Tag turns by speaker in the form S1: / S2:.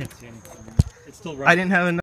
S1: can't see anything. It's still running. I didn't
S2: have enough.